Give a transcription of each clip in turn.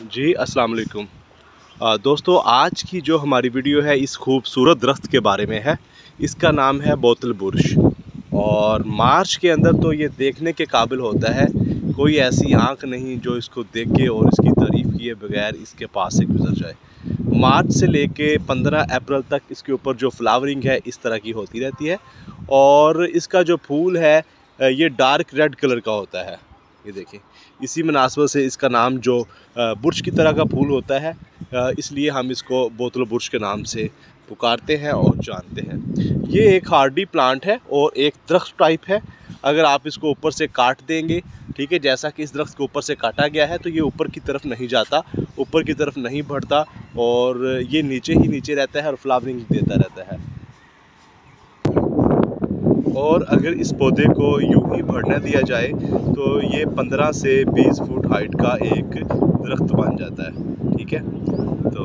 जी, अस्सलाम वालेकुम। दोस्तों, आज की जो हमारी वीडियो है, इस खूबसूरत दरख्त के बारे में है। इसका नाम है बोतल बुरश। और मार्च के अंदर तो ये देखने के काबिल होता है, कोई ऐसी आँख नहीं जो इसको देखे और इसकी तारीफ़ किए बगैर इसके पास से गुजर जाए। मार्च से लेके 15 अप्रैल तक इसके ऊपर जो फ्लावरिंग है, इस तरह की होती रहती है। और इसका जो फूल है ये डार्क रेड कलर का होता है। ये देखिए इसी मुनासबत से इसका नाम जो बुरश की तरह का फूल होता है इसलिए हम इसको बोतल बुरश के नाम से पुकारते हैं और जानते हैं। ये एक हार्डी प्लांट है और एक दरख्त टाइप है। अगर आप इसको ऊपर से काट देंगे, ठीक है, जैसा कि इस दरख्त को ऊपर से काटा गया है तो ये ऊपर की तरफ़ नहीं जाता, ऊपर की तरफ़ नहीं बढ़ता और ये नीचे ही नीचे रहता है और फ्लावरिंग देता रहता है। और अगर इस पौधे को यूँ ही बढ़ने दिया जाए तो ये 15 से 20 फुट हाइट का एक दरख्त बन जाता है, ठीक है? तो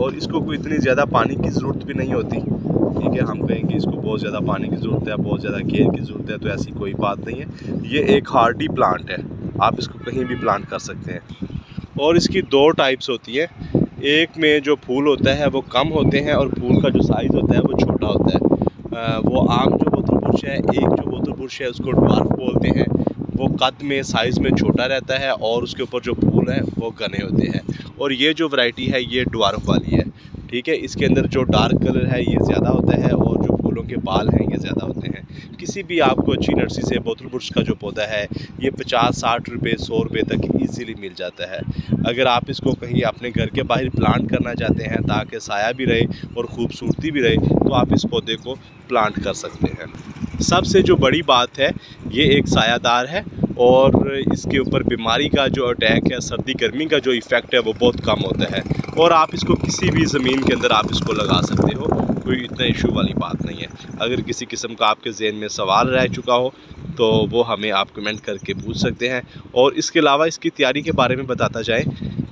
और इसको कोई इतनी ज़्यादा पानी की ज़रूरत भी नहीं होती, ठीक है? हम कहेंगे इसको बहुत ज़्यादा पानी की ज़रूरत है, बहुत ज़्यादा केयर की ज़रूरत है तो ऐसी कोई बात नहीं है। ये एक हार्डी प्लांट है, आप इसको कहीं भी प्लांट कर सकते हैं। और इसकी दो टाइप्स होती हैं, एक में जो फूल होता है वो कम होते हैं और फूल का जो साइज़ होता है वो छोटा होता है। वो आम जो बोतल बुरश है, एक जो बोतल बुरश है, उसको ड्वार्फ बोलते हैं। वो कद में साइज़ में छोटा रहता है और उसके ऊपर जो फूल हैं, वो घने होते हैं। और ये जो वैरायटी है, ये ड्वार्फ वाली है। ठीक है? इसके अंदर जो डार्क कलर है, ये ज़्यादा होता है और फूलों के बाल हैं, ये ज़्यादा होते हैं। किसी भी आपको अच्छी नर्सरी से बोतल बुरश का जो पौधा है, ये पचास साठ रुपये सौ रुपये तक ईजीली मिल जाता है। अगर आप इसको कहीं अपने घर के बाहर प्लांट करना चाहते हैं, ताकि साया भी रहे और ख़ूबसूरती भी रहे तो आप इस पौधे को प्लांट कर सकते हैं। सबसे जो बड़ी बात है, ये एक सायादार है और इसके ऊपर बीमारी का जो अटैक है, सर्दी, गर्मी का जो इफ़ेक्ट है, वो बहुत कम होता है। और आप इसको किसी भी ज़मीन के अंदर आप इसको लगा सकते हो। कोई इतना इशू वाली बात नहीं है। अगर किसी किस्म का आपके जहन में सवाल रह चुका हो तो वो हमें आप कमेंट करके पूछ सकते हैं। और इसके अलावा इसकी तैयारी के बारे में बताता जाए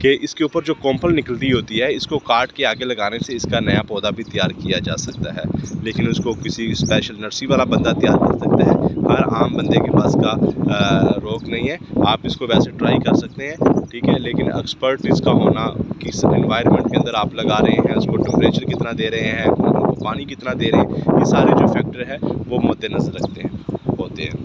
कि इसके ऊपर जो कॉम्पल निकलती होती है, इसको काट के आगे लगाने से इसका नया पौधा भी तैयार किया जा सकता है। लेकिन उसको किसी स्पेशल नर्सरी वाला बंदा तैयार कर सकता है। हर आम बंदे पास का रोक नहीं है। आप इसको वैसे ट्राई कर सकते हैं, ठीक है, लेकिन एक्सपर्ट इसका होना, किस इन्वायरमेंट के अंदर आप लगा रहे हैं, उसको टेम्परेचर कितना दे रहे हैं पानी कितना दे रहे हैं, ये सारे जो फैक्टर है, वो मद्देनज़र रखते हैं, होते हैं।